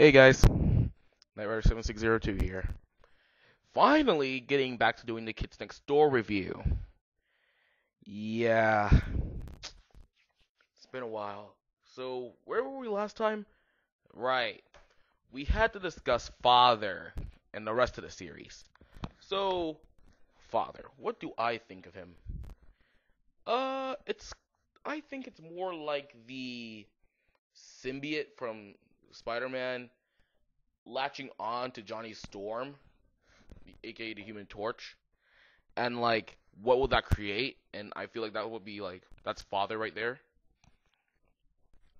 Hey guys, Nightmare7602 here. Finally getting back to doing the Kids Next Door review. Yeah, it's been a while. So, where were we last time? Right, we had to discuss Father and the rest of the series. So, Father, what do I think of him? Uh, it's. I think it's more like the symbiote from Spider-Man latching on to Johnny Storm, aka the Human Torch, and like, what would that create? And I feel like that would be like that's Father right there.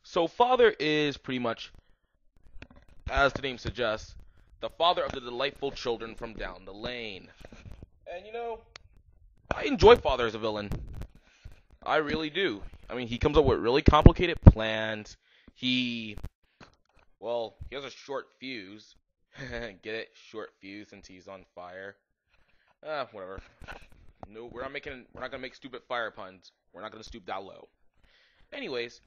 So Father is pretty much, as the name suggests, the father of the delightful children from down the lane. And you know, I enjoy Father as a villain. I really do. I mean, he comes up with really complicated plans. He, well, he has a short fuse. Get it? Short fuse since he's on fire. Ah, whatever. No, we're not making. We're not gonna make stupid fire puns. We're not gonna stoop that low. Anyways,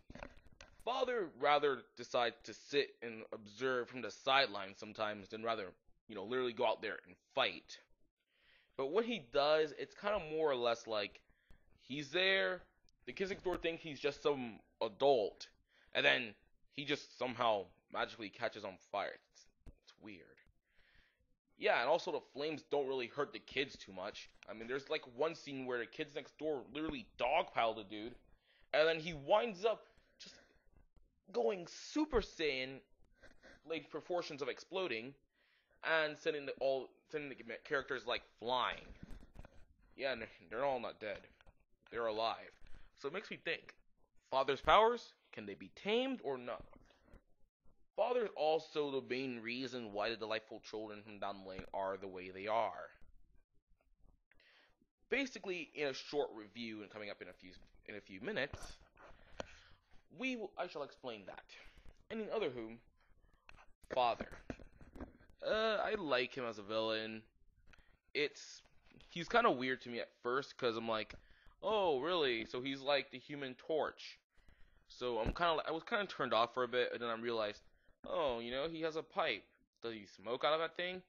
father rather decides to sit and observe from the sidelines sometimes than rather, you know, literally go out there and fight. But when he does, it's kind of more or less like he's there. The kids next door think he's just some adult, and then he just somehow magically catches on fire. It's, it's weird. Yeah, and also the flames don't really hurt the kids too much. I mean, there's like one scene where the kids next door literally dogpile the dude, and then he winds up just going Super Saiyan, like proportions of exploding, and sending the all sending the characters like flying. Yeah, and they're all not dead. They're alive. So it makes me think: Father's powers can they be tamed or not? Father's also the main reason why the delightful children from down the lane are the way they are. Basically, in a short review and coming up in a few in a few minutes, we will, I shall explain that. And in other whom, Father. Uh, I like him as a villain. It's he's kind of weird to me at first because I'm like, oh really? So he's like the Human Torch. So I'm kind of I was kind of turned off for a bit, and then I realized, oh, you know, he has a pipe. Does he smoke out of that thing?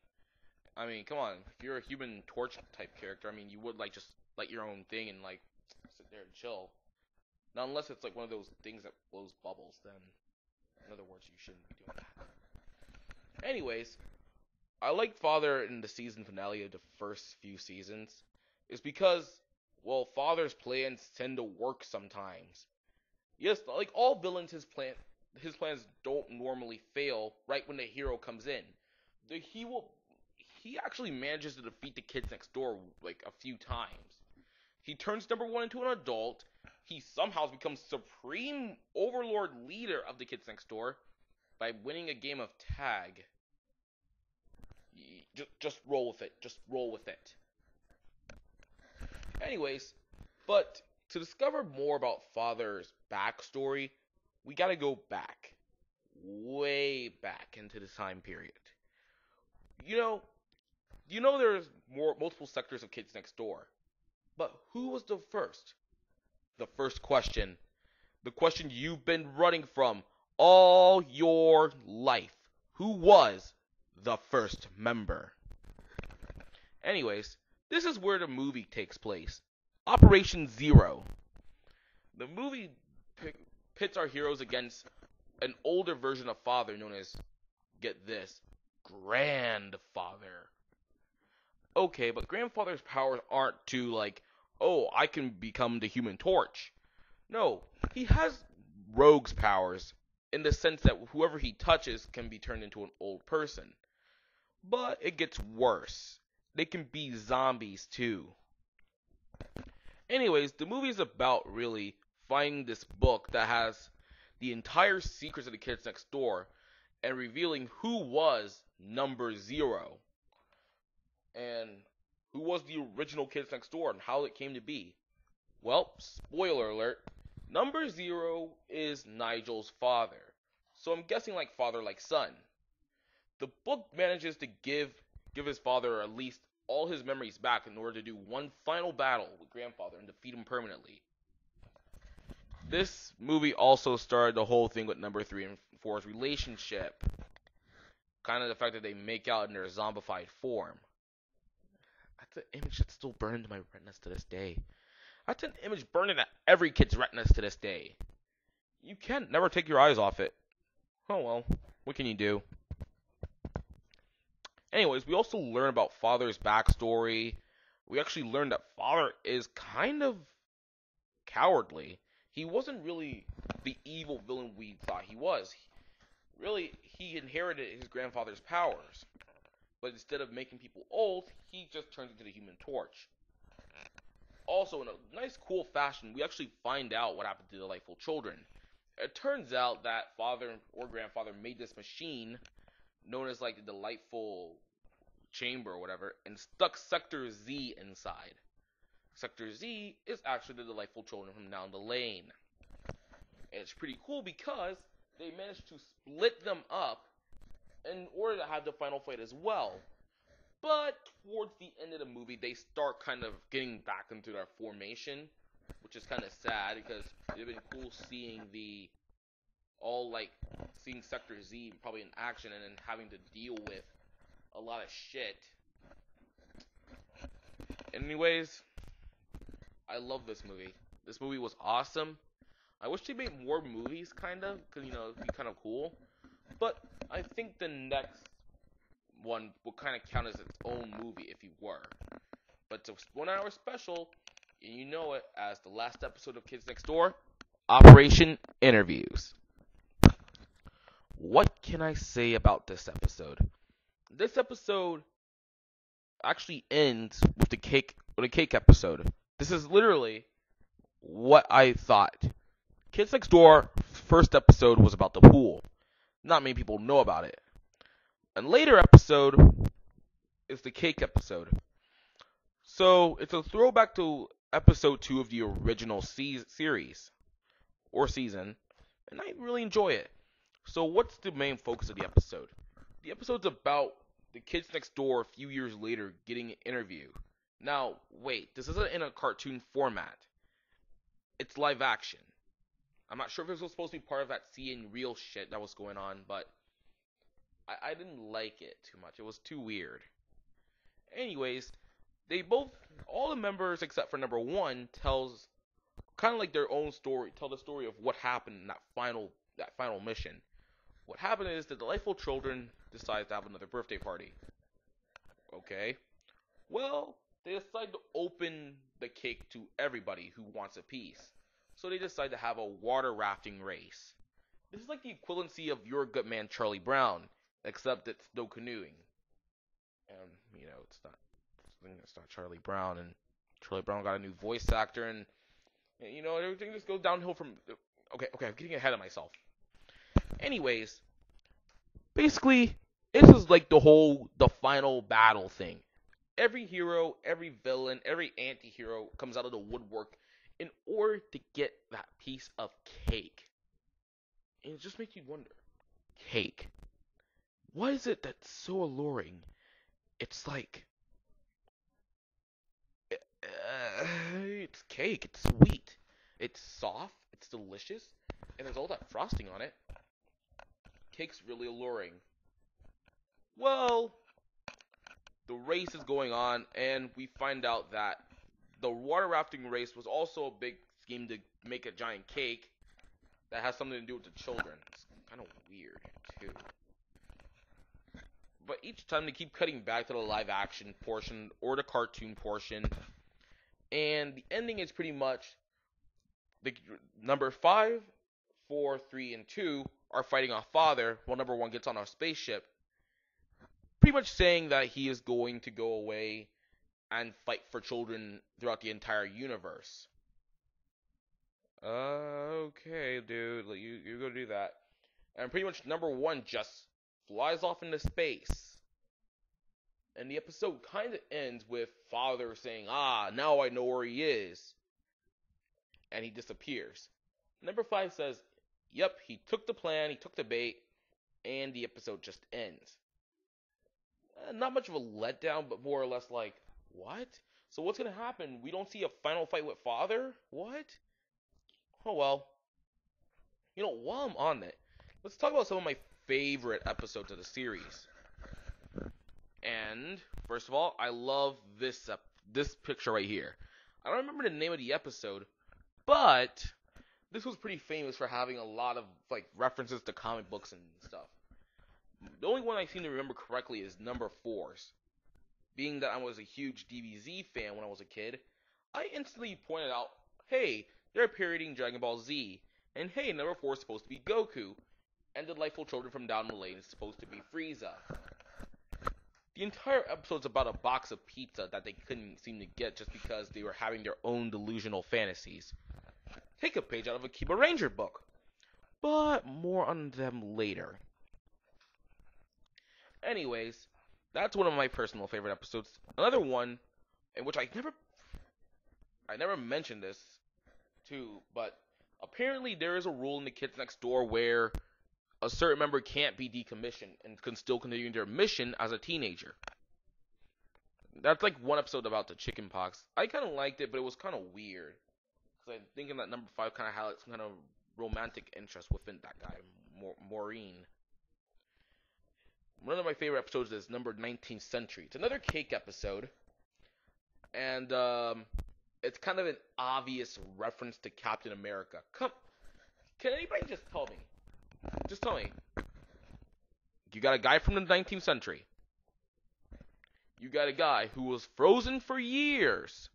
I mean, come on. If you're a Human Torch type character, I mean, you would like just light your own thing and like sit there and chill. Not unless it's like one of those things that blows bubbles, then in other words, you shouldn't be doing that. Anyways, I like Father in the season finale of the first few seasons. Is because, well, Father's plans tend to work sometimes. Yes, like all villains, his plan, his plans don't normally fail right when the hero comes in. The he will, he actually manages to defeat the kids next door like a few times. He turns number one into an adult. He somehow becomes supreme overlord leader of the kids next door by winning a game of tag. Just, just roll with it. Just roll with it. Anyways, but to discover more about Father's backstory, we gotta go back. Way back into the time period. You know, you know there's more multiple sectors of Kids Next Door. But who was the first? The first question. The question you've been running from all your life. Who was the first member? Anyways, this is where the movie takes place. Operation Zero. The movie pits our heroes against an older version of Father known as, get this, Grandfather. Okay, but Grandfather's powers aren't to, like, oh, I can become the Human Torch. No, he has Rogue's powers in the sense that whoever he touches can be turned into an old person. But it gets worse. They can be zombies too. Anyways, the movie is about really finding this book that has the entire secrets of the kids next door and revealing who was number zero and who was the original kids next door and how it came to be. Well, spoiler alert, number zero is Nigel's father. So I'm guessing like father like son. The book manages to give give his father at least all his memories back in order to do one final battle with grandfather and defeat him permanently. This movie also started the whole thing with number three and four's relationship. kind of the fact that they make out in their zombified form. That's an image that's still burned into my retinas to this day. That's an image burned into every kid's retinas to this day. You can never take your eyes off it. Oh well, what can you do? Anyways, we also learn about Father's backstory. We actually learn that Father is kind of cowardly. He wasn't really the evil villain we thought he was. Really, he inherited his grandfather's powers. But instead of making people old, he just turns into the human torch. Also, in a nice, cool fashion, we actually find out what happened to the delightful children. It turns out that father or grandfather made this machine known as like the delightful chamber or whatever and stuck Sector Z inside. Sector Z is actually the delightful children from down the lane. And it's pretty cool because they managed to split them up in order to have the final fight as well. But towards the end of the movie, they start kind of getting back into their formation, which is kind of sad because it'd been cool seeing the all like seeing Sector Z probably in action and then having to deal with a lot of shit. Anyways, I love this movie. This movie was awesome. I wish they made more movies, kind of, because, you know, it'd be kind of cool. But I think the next one will kind of count as its own movie if you were. But it's a one hour special, and you know it as the last episode of Kids Next Door Operation Interviews. What can I say about this episode? This episode actually ends with the cake with a cake episode. This is literally what I thought. Kids Next Door first episode was about the pool. Not many people know about it. And later episode is the cake episode. So it's a throwback to episode two of the original se- series or season, and I really enjoy it. So what's the main focus of the episode? The episode's about the kids next door a few years later getting an interview. Now, wait, this isn't in a cartoon format. It's live action. I'm not sure if it was supposed to be part of that seeing real shit that was going on, but I, I didn't like it too much. It was too weird. Anyways, they both, all the members except for number one, tells kind of like their own story, tell the story of what happened in that final that final mission. What happened is the delightful children decide to have another birthday party. Okay. Well, they decide to open the cake to everybody who wants a piece. So they decide to have a water rafting race. This is like the equivalency of your good man Charlie Brown, except it's no canoeing. And you know, it's not it's not Charlie Brown and Charlie Brown got a new voice actor and you know, everything just goes downhill from okay, okay, I'm getting ahead of myself. Anyways, basically, this is like the whole the final battle thing. Every hero, every villain, every anti-hero comes out of the woodwork in order to get that piece of cake. And it just makes you wonder, cake. What is it that's so alluring? It's like uh, it's cake. It's sweet. It's soft. It's delicious, and there's all that frosting on it. Cake's really alluring. Well, the race is going on, and we find out that the water rafting race was also a big scheme to make a giant cake that has something to do with the children. It's kind of weird, too. But each time they keep cutting back to the live action portion or the cartoon portion, and the ending is pretty much the number five, four, three, and two are fighting a father while number one gets on a spaceship pretty much saying that he is going to go away and fight for children throughout the entire universe. Uh, okay, dude, you you go do that. And pretty much number one just flies off into space. And the episode kind of ends with father saying, "Ah, now I know where he is," and he disappears. Number five says, "Yep, he took the plan, he took the bait," and the episode just ends. Not much of a letdown, but more or less like, what? So what's gonna happen? We don't see a final fight with Father? What? Oh well. You know, while I'm on it, let's talk about some of my favorite episodes of the series. And first of all, I love this this picture right here. I don't remember the name of the episode, but this was pretty famous for having a lot of like references to comic books and stuff. The only one I seem to remember correctly is number fours. Being that I was a huge DBZ fan when I was a kid, I instantly pointed out, hey, they're parodying Dragon Ball Z, and hey, number four is supposed to be Goku, and the Delightful Children from Down the Lane is supposed to be Frieza. The entire episode's about a box of pizza that they couldn't seem to get just because they were having their own delusional fantasies. Take a page out of a Kiba Ranger book. But more on them later. Anyways, that's one of my personal favorite episodes. Another one in which I never I never mentioned this too, but apparently there is a rule in the kids next door where a certain member can't be decommissioned and can still continue their mission as a teenager. That's like one episode about the chicken pox. I kind of liked it, but it was kind of weird. Because I'm thinking that number five kind of had some kind of romantic interest within that guy, Maurice. One of my favorite episodes is number 19th Century. It's another cake episode. And um, it's kind of an obvious reference to Captain America. Come, can anybody just tell me? Just tell me. You got a guy from the 19th century. You got a guy who was frozen for years,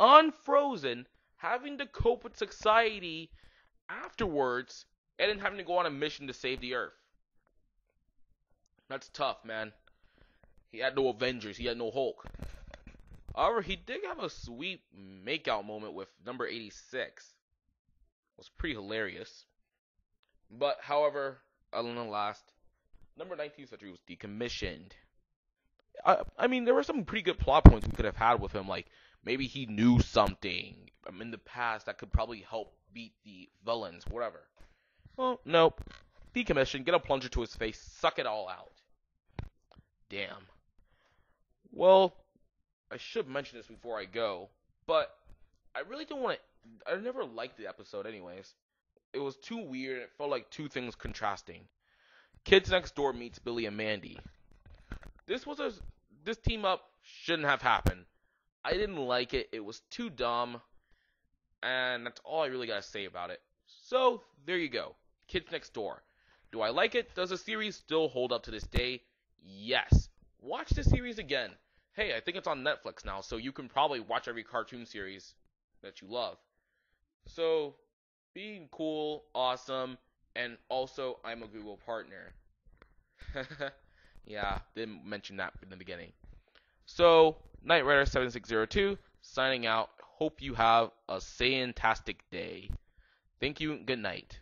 unfrozen, having to cope with society afterwards, and then having to go on a mission to save the Earth. That's tough, man. He had no Avengers. He had no Hulk. However, he did have a sweet makeout moment with number 86. It was pretty hilarious. But, however, other than last, number 19th century was decommissioned. I, I mean, there were some pretty good plot points we could have had with him, like maybe he knew something in the past that could probably help beat the villains, whatever. Well, nope. Decommissioned, get a plunger to his face, suck it all out. Damn. Well, I should mention this before I go, but I really don't want to. I never liked the episode, anyways. It was too weird. It felt like two things contrasting. Kids Next Door meets Billy and Mandy. This was a this team up shouldn't have happened. I didn't like it. It was too dumb, and that's all I really gotta say about it. So there you go. Kids Next Door. Do I like it? Does the series still hold up to this day? Yes. Watch the series again hey, I think it's on Netflix now, so you can probably watch every cartoon series that you love. So, being cool, awesome, and also I'm a Google partner. yeah, didn't mention that in the beginning. So, Knight Rider 7602 signing out. Hope you have a fantastic day. Thank you. Good night.